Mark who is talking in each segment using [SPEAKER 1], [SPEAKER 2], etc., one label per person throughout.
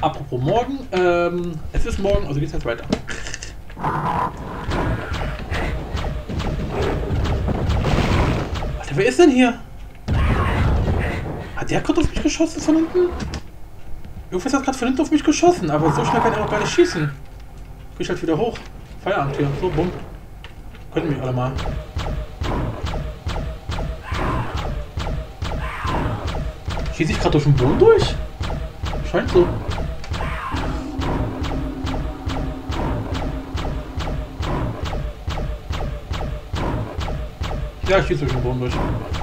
[SPEAKER 1] Apropos morgen, ähm, es ist morgen, also geht's jetzt weiter. Alter, wer ist denn hier? Hat der gerade auf mich geschossen von hinten? Irgendwas hat gerade von hinten auf mich geschossen, aber so schnell kann er auch gar nicht schießen. Geh ich halt wieder hoch. Feierabend hier. So, bumm. Könnten mich alle mal. Schieße ich gerade durch den Boden durch? Scheint so. Ja, ich durch den Boden.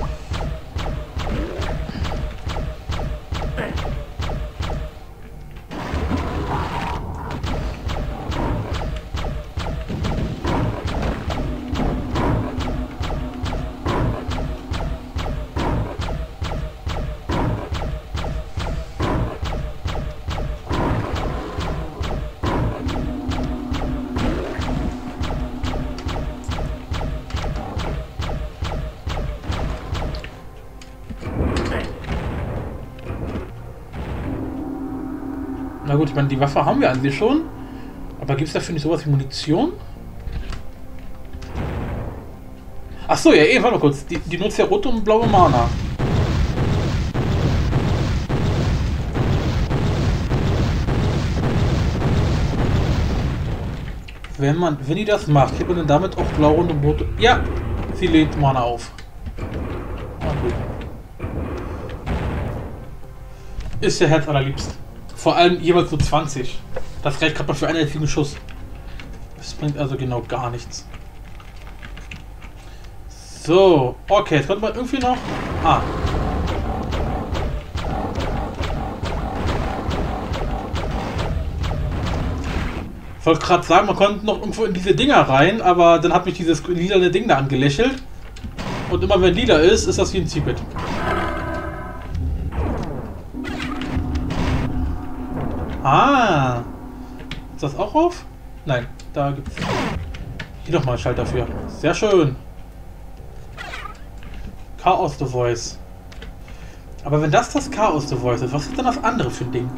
[SPEAKER 1] Gut, ich meine, die Waffe haben wir an sich schon. Aber gibt es dafür nicht sowas wie Munition? Ach so, ja, eh, warte mal kurz. Die, die nutzt ja rote und blaue Mana. Wenn man, wenn die das macht, hebt man dann damit auch blaue und rote. Ja, sie lädt Mana auf. Ist ja Herz allerliebst. Vor allem jeweils nur 20. Das reicht gerade mal für einen einzigen Schuss. Das bringt also genau gar nichts. So, okay, jetzt könnte man irgendwie noch... Ah. Ich wollte gerade sagen, man konnte noch irgendwo in diese Dinger rein, aber dann hat mich dieses lila Ding da angelächelt. Und immer wenn lila ist, ist das wie ein Zielbit. Ah. Ist das auch auf? Nein, da gibt's. Hier nochmal Schalter für. Sehr schön. Chaos the Voice. Aber wenn das das Chaos the Voice ist, was ist denn das andere für ein Ding?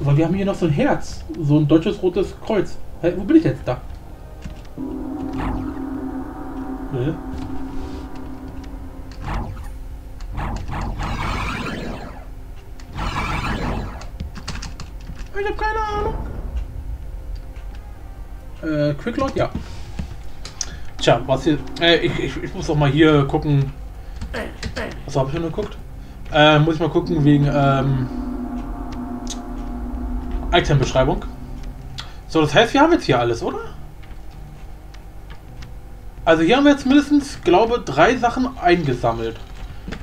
[SPEAKER 1] Weil wir haben hier noch so ein Herz. So ein deutsches rotes Kreuz. Hä, wo bin ich jetzt da? Hä? Ich habe keine Ahnung. Äh, Quickload, ja. Tja, was hier. Äh, ich, ich, ich muss auch mal hier gucken. Was habe ich denn geguckt? Äh, muss ich mal gucken wegen ähm, Item-Beschreibung. So, das heißt, wir haben jetzt hier alles, oder? Also hier haben wir jetzt mindestens, glaube drei Sachen eingesammelt.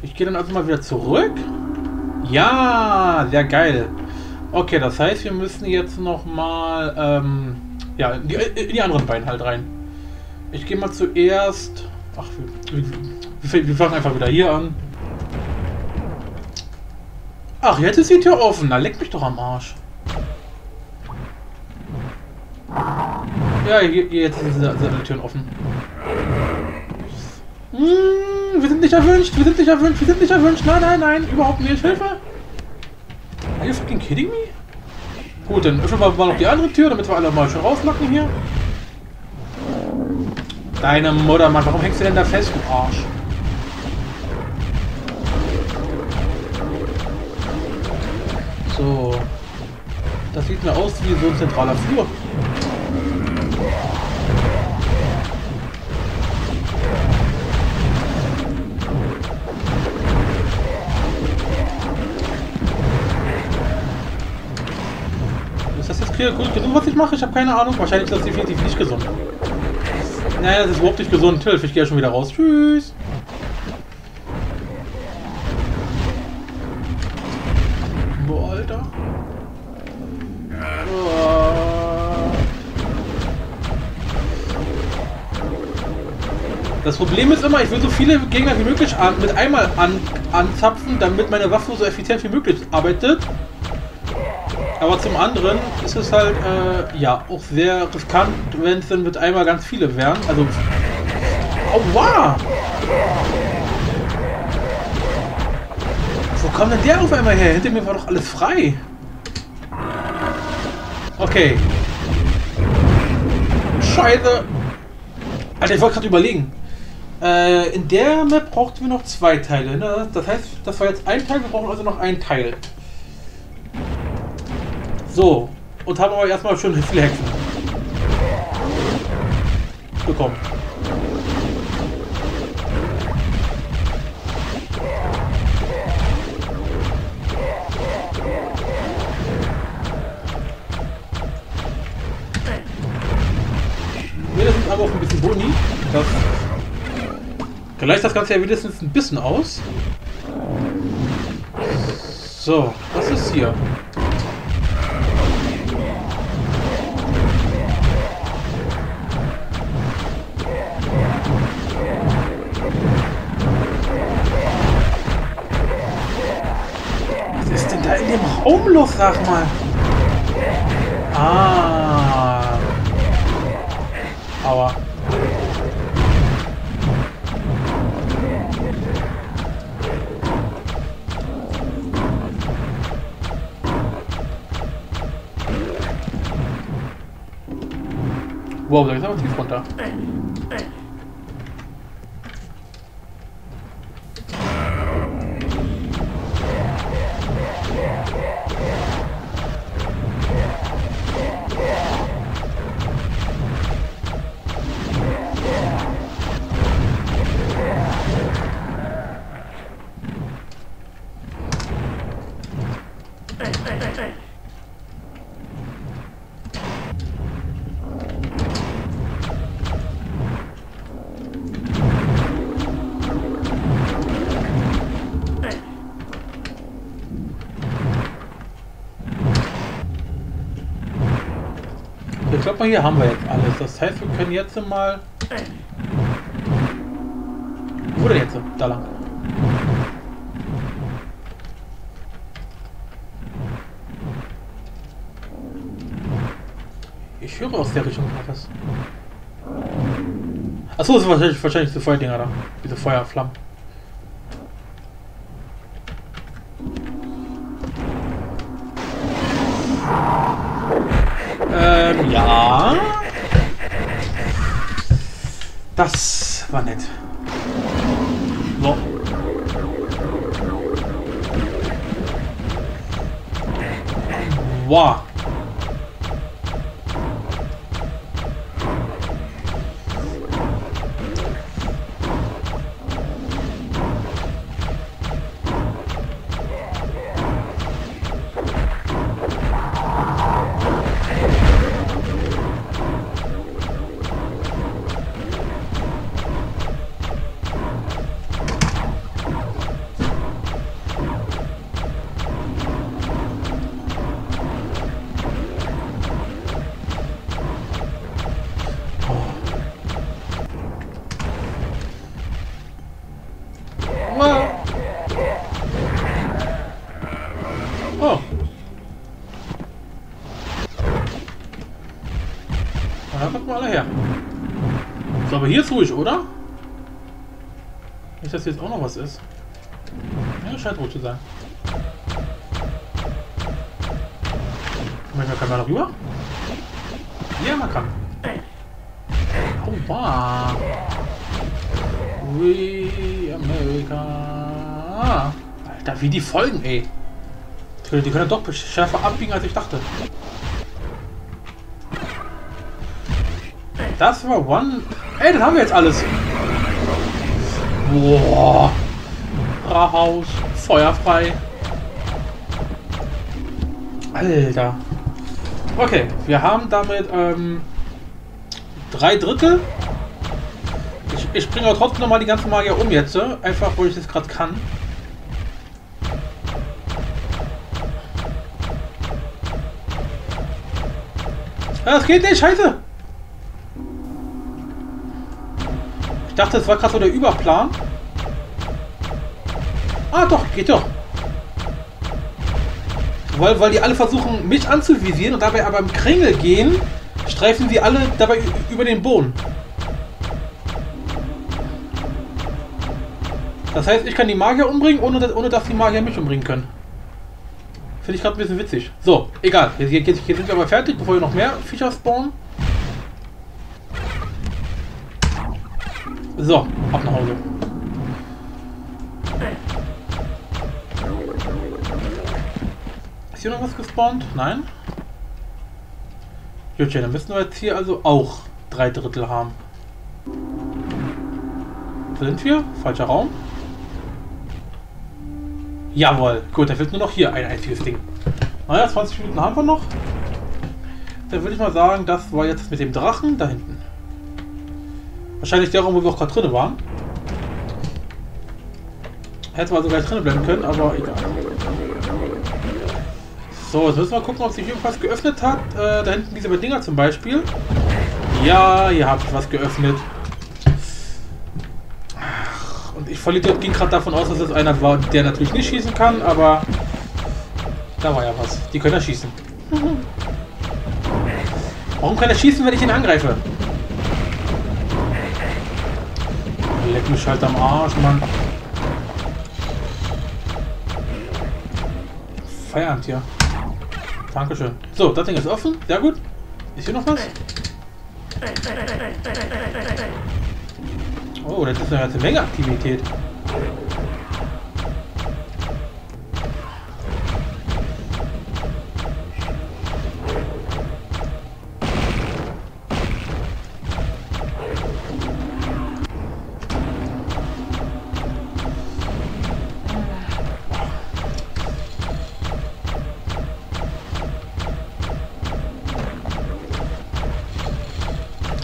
[SPEAKER 1] Ich gehe dann also mal wieder zurück. Ja, sehr geil. Okay, das heißt, wir müssen jetzt noch mal ähm, ja, in die, in die anderen beiden halt rein. Ich gehe mal zuerst. Ach, wir, wir, wir fangen einfach wieder hier an. Ach, jetzt ist die Tür offen. Na, leck mich doch am Arsch. Ja, jetzt sind die Türen offen. Hm, wir sind nicht erwünscht, wir sind nicht erwünscht, wir sind nicht erwünscht. Nein, nein, nein, überhaupt nicht. Hilfe! Are you fucking kidding me? Gut, dann öffnen wir mal noch die andere Tür, damit wir alle mal schön rauslocken hier. Deine Mutter, Mann, warum hängst du denn da fest, du Arsch? So. Das sieht mir aus wie so ein zentraler Flur. Jetzt gut gesund, was ich mache? Ich habe keine Ahnung. Wahrscheinlich ist das definitiv nicht gesund. Naja, das ist überhaupt nicht gesund. Hilf, ich gehe ja schon wieder raus. Tschüss. Boah, Alter. Das Problem ist immer, ich will so viele Gegner wie möglich an, mit einmal an, anzapfen, damit meine Waffe so effizient wie möglich arbeitet. Aber zum anderen ist es halt, äh, ja, auch sehr riskant, wenn es dann mit einmal ganz viele wären. Also, aua! Wo kommt denn der auf einmal her? Hinter mir war doch alles frei. Okay. Scheiße. Alter, ich wollte gerade überlegen. Äh, in der Map brauchten wir noch zwei Teile. Ne? Das heißt, das war jetzt ein Teil, wir brauchen also noch ein Teil. So. Und haben aber erstmal viele Hexen bekommen. Wenigstens aber auch ein bisschen Boni. Das gleicht das Ganze ja wenigstens ein bisschen aus. So, was ist hier? Umluft, sag mal. Ah. Aua. Wow, da ist aber tief runter. Glaube mal, hier haben wir jetzt alles. Das heißt, wir können jetzt mal... Wo denn jetzt? Da lang. Ich höre aus der Richtung etwas. Achso, das sind wahrscheinlich, wahrscheinlich diese Feuerdinger da. Diese Feuerflammen. Ähm, ja. Das war nett. So. Wow. Oh. Da kommt mal alle her. So, aber hier ist ruhig, oder? Nicht, dass jetzt auch noch was ist. Ja, scheint ruhig zu sein. Manchmal kann man noch rüber? Ja, man kann. Wow. We America. Alter, wie die folgen, ey. Die können doch schärfer abbiegen, als ich dachte. Das war One... Ey, das haben wir jetzt alles. Boah. Rahaus. Feuerfrei. Alter. Okay, wir haben damit ähm, drei Drittel. Ich, ich bringe aber trotzdem nochmal die ganze Magier um jetzt. Einfach, weil ich das gerade kann. Das geht nicht, scheiße! Ich dachte, es war gerade so der Überplan. Ah, doch, geht doch. Weil, weil die alle versuchen, mich anzuvisieren und dabei aber im Kringel gehen, streifen sie alle dabei über den Boden. Das heißt, ich kann die Magier umbringen, ohne, ohne dass die Magier mich umbringen können. Finde ich gerade ein bisschen witzig. So, egal. Jetzt, jetzt, jetzt sind wir aber fertig, bevor wir noch mehr Viecher spawnen. So, ab nach Hause. Ist hier noch was gespawnt? Nein? Gut, ja, dann müssen wir jetzt hier also auch drei Drittel haben. Sind wir? Falscher Raum. Jawohl. Gut, da fehlt nur noch hier ein einziges Ding. Naja, 20 Minuten haben wir noch. Dann würde ich mal sagen, das war jetzt mit dem Drachen da hinten. Wahrscheinlich der Raum, wo wir auch gerade drin waren. Hätte man sogar drin bleiben können, aber egal. So, jetzt müssen wir gucken, ob sich irgendwas geöffnet hat. Äh, da hinten diese Dinger zum Beispiel. Ja, habe ich was geöffnet. Ach, Und ich Vollidiot ging gerade davon aus, dass es einer war, der natürlich nicht schießen kann, aber da war ja was. Die können ja schießen. Warum kann er schießen, wenn ich ihn angreife? Leck mich halt am Arsch, Mann. Feierabend hier. Dankeschön. So, das Ding ist offen. Sehr gut. Ist hier noch was? Oh, das ist eine ganze Menge Aktivität.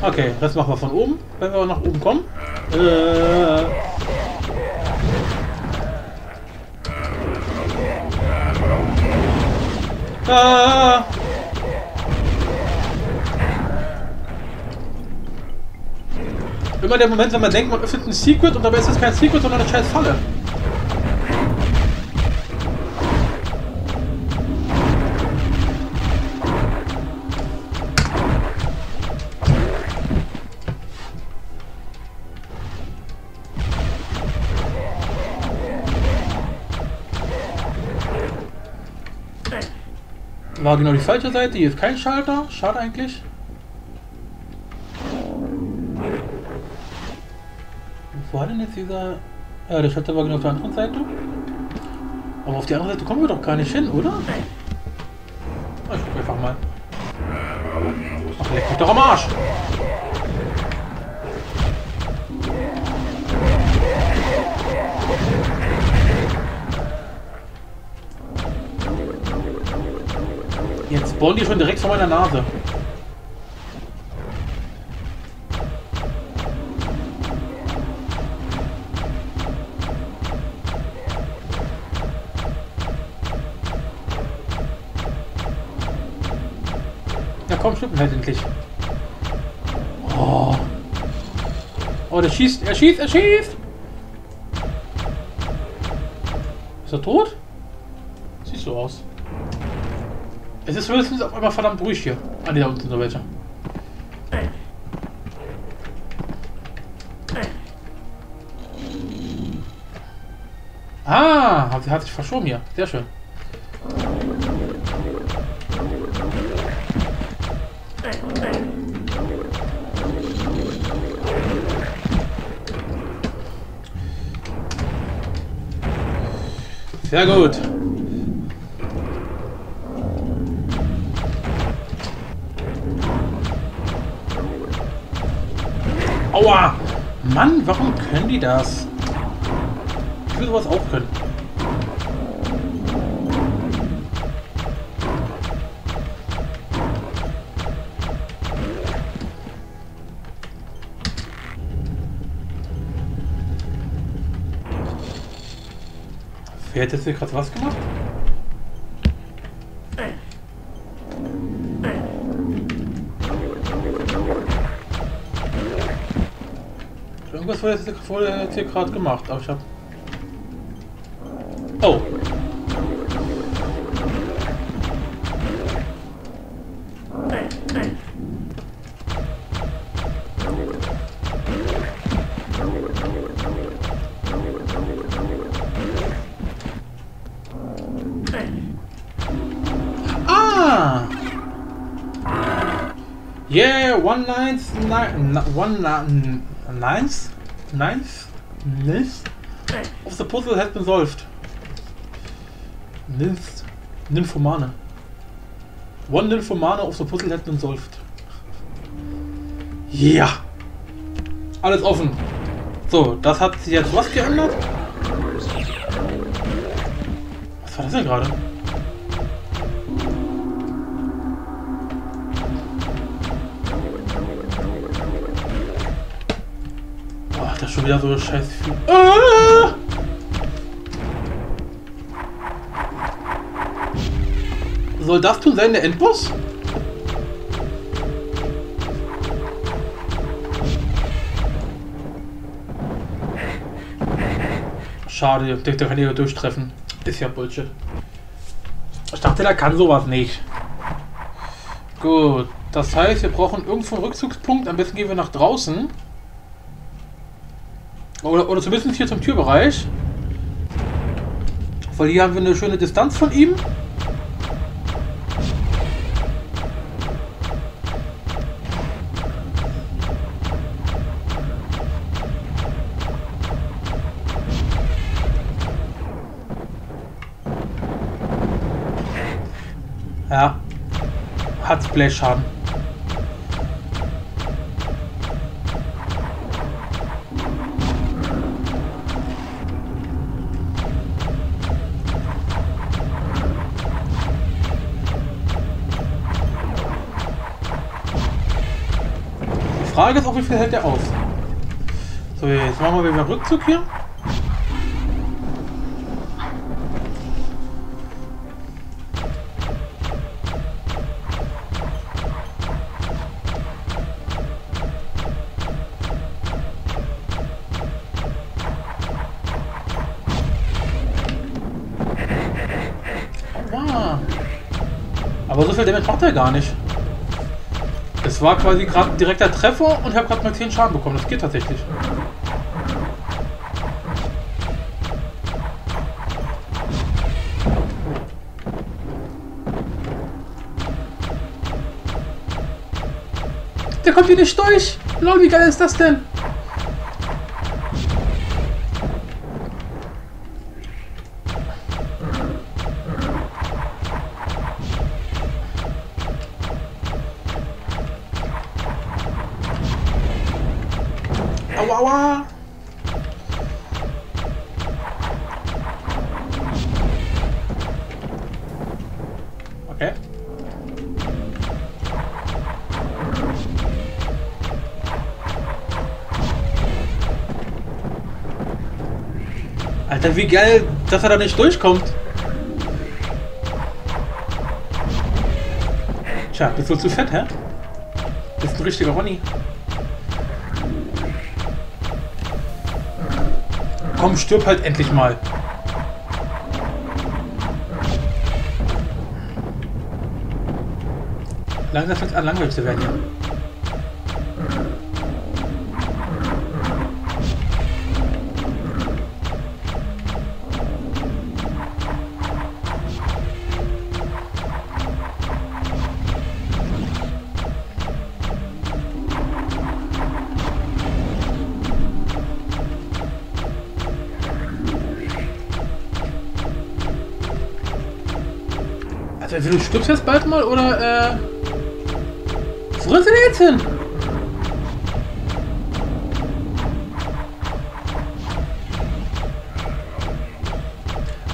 [SPEAKER 1] Okay, das machen wir von oben, wenn wir nach oben kommen. Äh. Ah. Immer der Moment, wenn man denkt, man öffnet ein Secret und dabei ist es kein Secret, sondern eine scheiß Falle. War genau die falsche Seite, hier ist kein Schalter. Schade eigentlich. Wo war denn jetzt dieser... Ja, der Schalter war genau auf der anderen Seite. Aber auf die andere Seite kommen wir doch gar nicht hin, oder? Ich guck einfach mal. Ach, leck mich doch am Arsch! Jetzt spawnen die schon direkt vor meiner Nase. Ja komm, stimmt halt endlich. Oh. Oh, der schießt, er schießt, er schießt! Ist er tot? Es ist wenigstens auf einmal verdammt ruhig hier. Ah, ne, da unten sind welche. Ah, hat, hat sich verschoben hier. Sehr schön. Sehr gut. Mann, warum können die das? Ich will sowas auch können. Wer hat jetzt hier gerade was gemacht? vorher, vorher jetzt hier gerade gemacht, aber ich habe... Oh! Ah. Yeah, one ninth, nine, one ninth, ninth, ninth of the puzzle has been solved. Ninth, Nymphomane. One Nymphomane of the puzzle has been solved. Ja! Alles offen. So, das hat sich jetzt was geändert? Was war das denn gerade? Schon wieder so scheiß viel. Ah! Soll das tun sein, der Endboss? Schade, der, der kann hier durchtreffen. Ist ja Bullshit. Ich dachte, der kann sowas nicht. Gut, das heißt, wir brauchen irgendwo einen Rückzugspunkt. Am besten gehen wir nach draußen. Oder, oder zumindest hier zum Türbereich. Weil hier haben wir eine schöne Distanz von ihm. Ja. Hat Splash-Schaden. Frage ist auch, wie viel hält der aus? So, jetzt machen wir wieder Rückzug hier. Aber so viel Damage macht er gar nicht. Es war quasi gerade ein direkter Treffer und ich habe gerade mal 10 Schaden bekommen. Das geht tatsächlich. Der kommt hier nicht durch. Lol, wie geil ist das denn? Alter, wie geil, dass er da nicht durchkommt. Tja, bist du zu fett, hä? Bist ein richtiger Ronny. Komm, stirb halt endlich mal. Langsam fängt an langweilig zu werden hier. Du stirbst jetzt bald mal oder äh. Wo jetzt hin?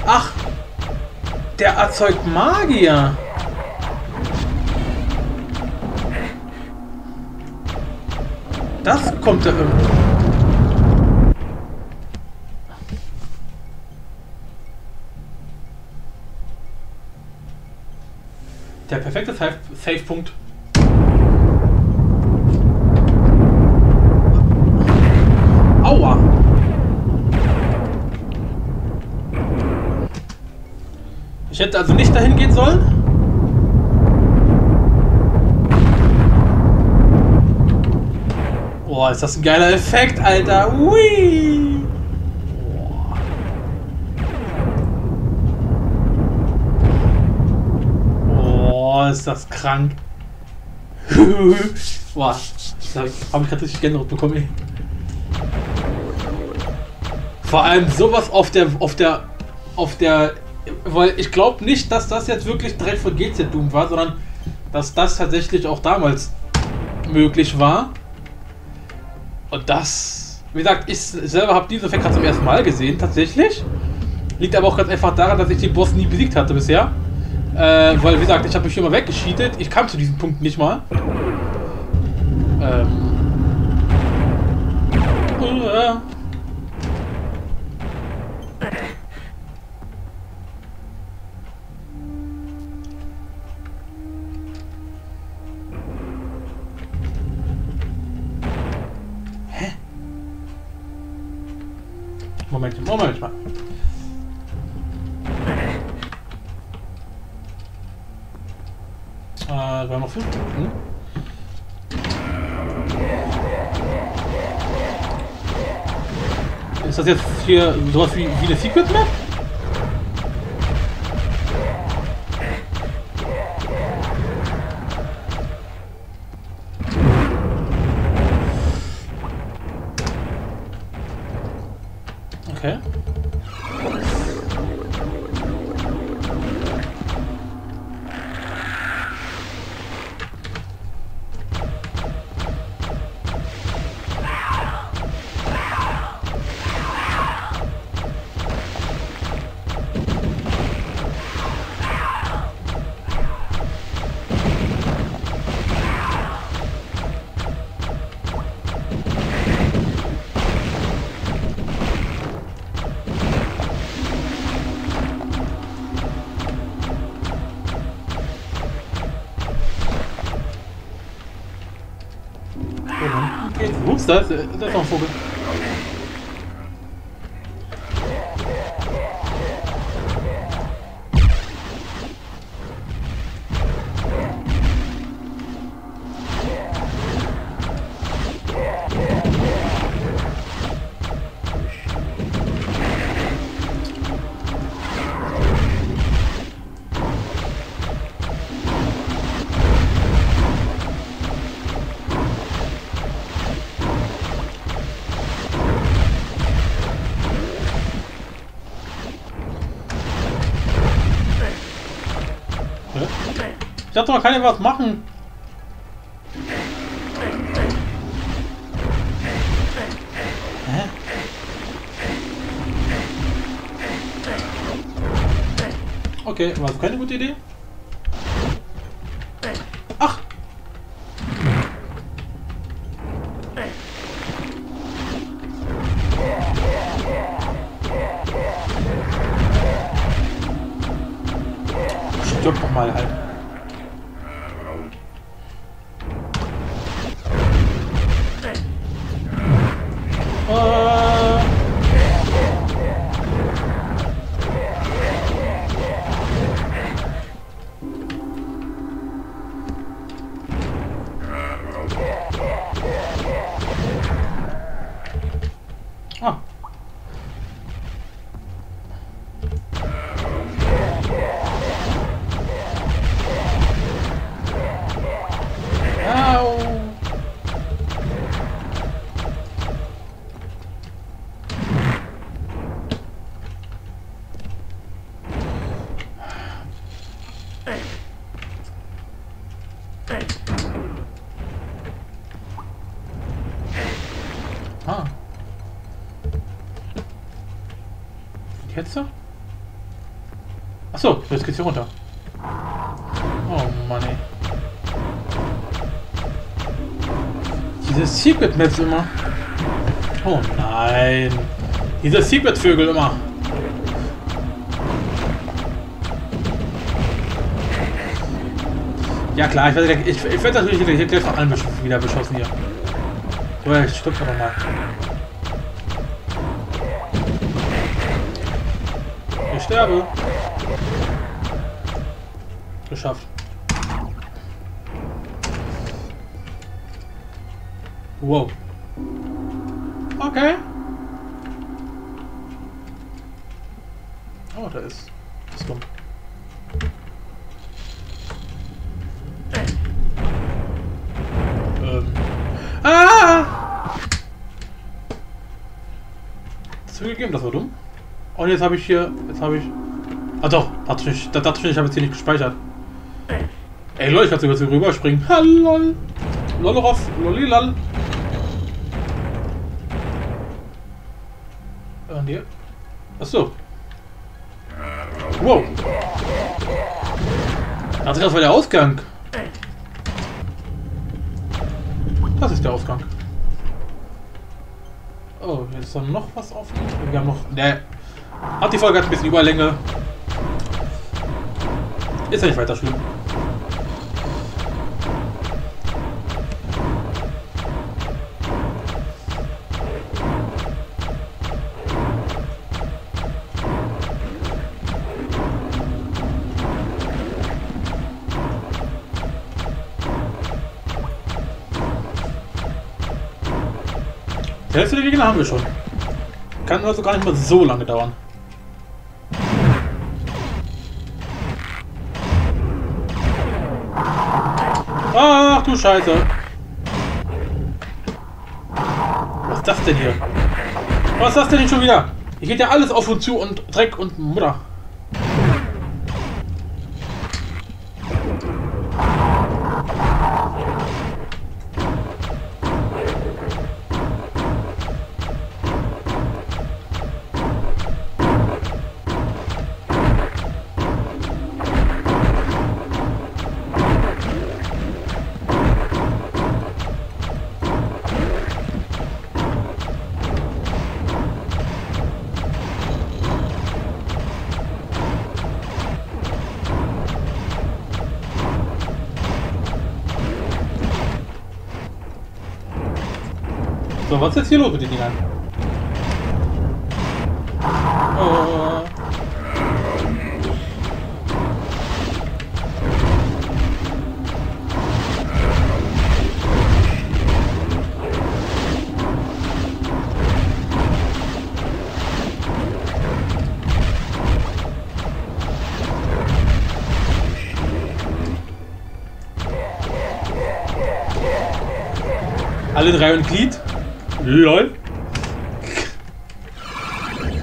[SPEAKER 1] Ach, der erzeugt Magier. Das kommt da irgendwie. Der perfekte Save-Punkt. Aua! Ich hätte also nicht dahin gehen sollen. Boah, ist das ein geiler Effekt, Alter. Ui! Boah, ist das krank. Boah, da habe ich gerade richtig Gänsehaut bekommen. Ey. Vor allem sowas auf der, auf der, auf der, weil ich glaube nicht, dass das jetzt wirklich direkt von GZ Doom war, sondern dass das tatsächlich auch damals möglich war. Und das, wie gesagt, ich selber habe diesen Effekt gerade zum ersten Mal gesehen, tatsächlich. Liegt aber auch ganz einfach daran, dass ich den Boss nie besiegt hatte bisher. Äh, weil, wie gesagt, ich habe mich immer weggescheatet. Ich kam zu diesem Punkt nicht mal. Ähm. Äh. Moment, Moment mal. Äh, wir haben noch fünf Minuten. Ist das jetzt hier sowas wie, wie eine Secret Map? Okay, ups, da ist, da dachte, man kann ja was machen. Hä? Okay, war das keine gute Idee? Äh. Jetzt hier runter. Oh Mann ey. Diese Secret Maps immer. Oh nein. Diese Secret Vögel immer. Ja klar, ich werde, ich, ich werde natürlich hier gleich von allen besch- wieder beschossen hier. So, ich stopp doch mal. Ich sterbe geschafft. Wow. Okay. Oh, da ist das rum. Ähm. Ah! Zugegeben, das war dumm. Und jetzt habe ich hier, jetzt habe ich... Ah doch, natürlich, natürlich, ich habe hier nicht gespeichert. Ey Leute, ich kann sogar so rüberspringen. Hallo. Loloroff, lolilal. Und hier? Achso. Wow. Das war der Ausgang. Das ist der Ausgang. Oh, jetzt ist dann noch was offen. Wir haben noch. Ne. Hat die Folge hat ein bisschen Überlänge. Ist ja nicht weiter schlimm. Die Hälfte der Gegner haben wir schon. Kann also gar nicht mal so lange dauern. Ach du Scheiße. Was ist das denn hier? Was ist das denn schon wieder? Hier geht ja alles auf und zu und Dreck und Mutter. Was ist jetzt hier los mit den Dingern? Alle drei und Glied. LOL.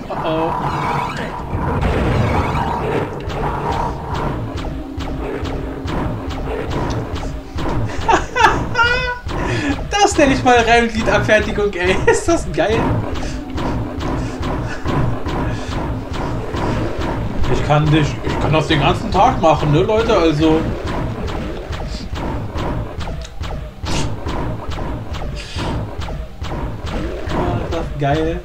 [SPEAKER 1] Oh oh. das nenne ich mal Reimgliedabfertigung, ey. Ist das geil? Ich kann dich, ich kann das den ganzen Tag machen, ne Leute, also. Geil.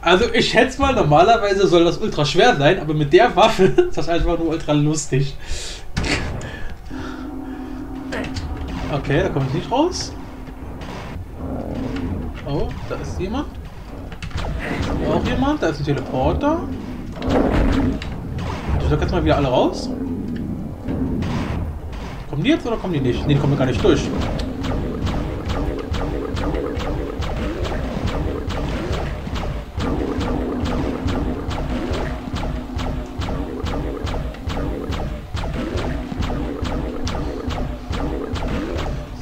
[SPEAKER 1] Also ich schätze mal, normalerweise soll das ultra schwer sein, aber mit der Waffe ist das einfach nur ultra lustig. Okay, da komme ich nicht raus. Oh, da ist jemand. Auch jemand, da ist ein Teleporter. Sag jetzt mal wieder alle raus. Kommen die jetzt oder kommen die nicht? Ne, kommen gar nicht durch.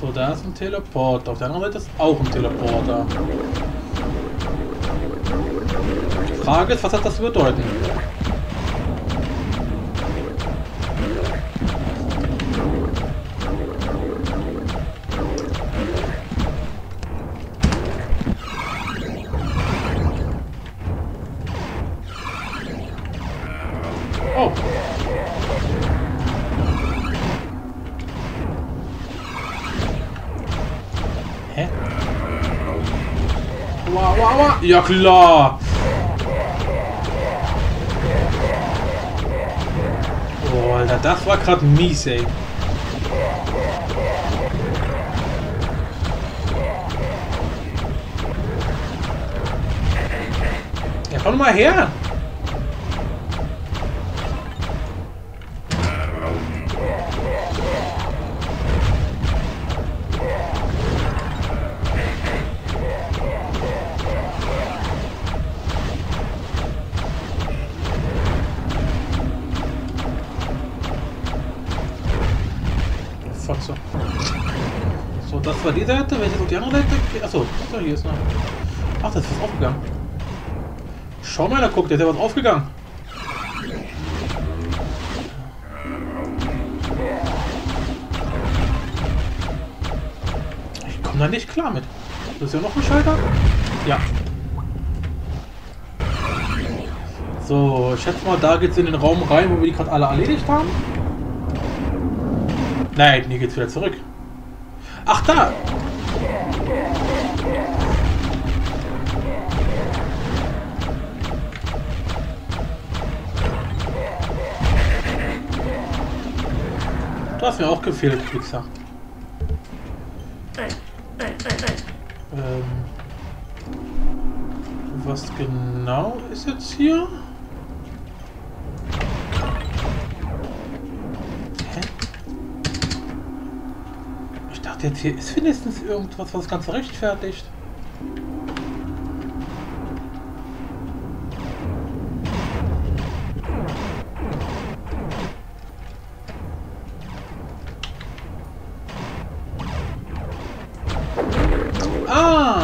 [SPEAKER 1] So, da ist ein Teleporter. Auf der anderen Seite ist auch ein Teleporter. Die Frage ist, was hat das zu bedeuten? Ja klar. Oh, Alter, das war gerade mies, ey. Ja, komm mal her. War die Seite. Jetzt auf die andere Seite. Achso, so, hier ist noch. Ach, das ist was aufgegangen. Schau mal, da guckt, da ist ja was aufgegangen. Ich komme da nicht klar mit. Das ist ja noch ein Schalter? Ja. So, ich schätze mal, da geht's in den Raum rein, wo wir die gerade alle erledigt haben. Nein, hier geht's wieder zurück. Ach, da! Du hast mir auch gefehlt, Pixar. Ähm, was genau ist jetzt hier? Dachte jetzt hier ist wenigstens irgendwas, was das Ganze rechtfertigt. Ah.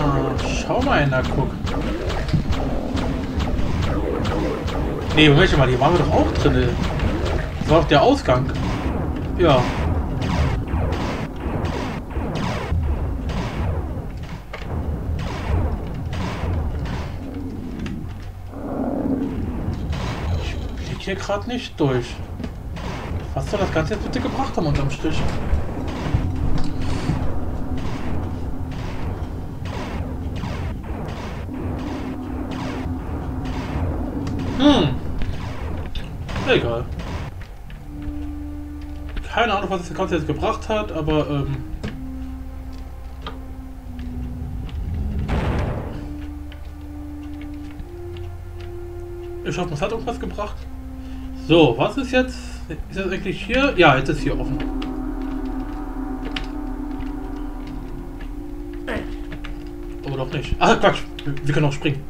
[SPEAKER 1] Nee, Moment mal, hier waren wir doch auch drin. Das war doch der Ausgang. Ja. Hier gerade nicht durch. Was soll das Ganze jetzt bitte gebracht haben unterm Strich? Hm. Egal. Keine Ahnung, was das Ganze jetzt gebracht hat, aber ähm. Ich hoffe, es hat irgendwas gebracht. So, was ist jetzt? Ist das eigentlich hier? Ja, jetzt ist hier offen. Aber doch nicht. Ah, Quatsch. Wir können auch springen.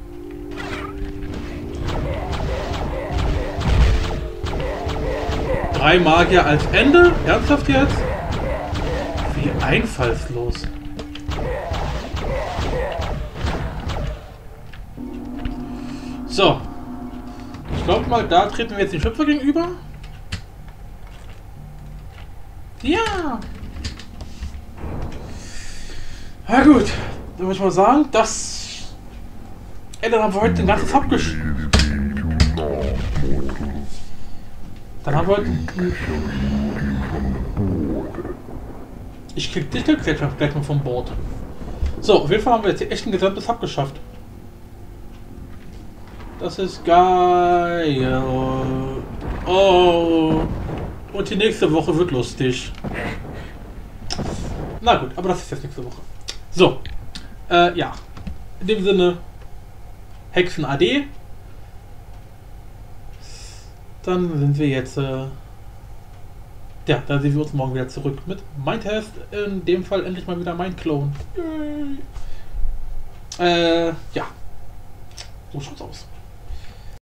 [SPEAKER 1] Drei Magier als Ende? Ernsthaft jetzt? Wie einfallslos. So. Glaube mal, da treten wir jetzt den Schöpfer gegenüber. Ja. Na gut. Dann würde ich mal sagen, das Ende haben wir heute den ganzen Tag gesch... Dann haben wir heute... Ich krieg dich gleich, gleich mal vom Board. So, auf jeden Fall haben wir jetzt echt ein gesamtes Hub geschafft. Das ist geil. Oh. Und die nächste Woche wird lustig. Na gut, aber das ist jetzt nächste Woche. So. Äh, ja. In dem Sinne. Hexen AD. Dann sind wir jetzt. Äh, ja, dann sehen wir uns morgen wieder zurück mit Mindtest. In dem Fall endlich mal wieder mein Clone. Äh, ja. So schaut's aus.